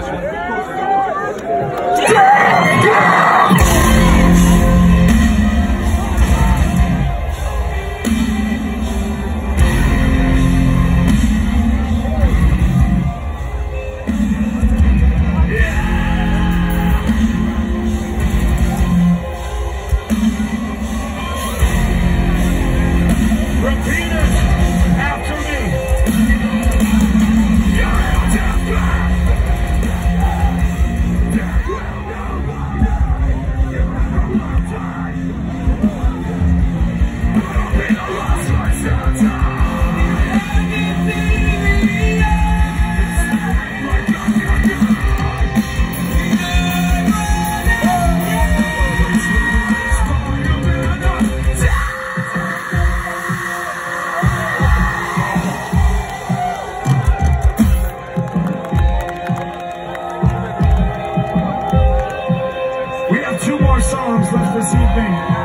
Thank you. Amen.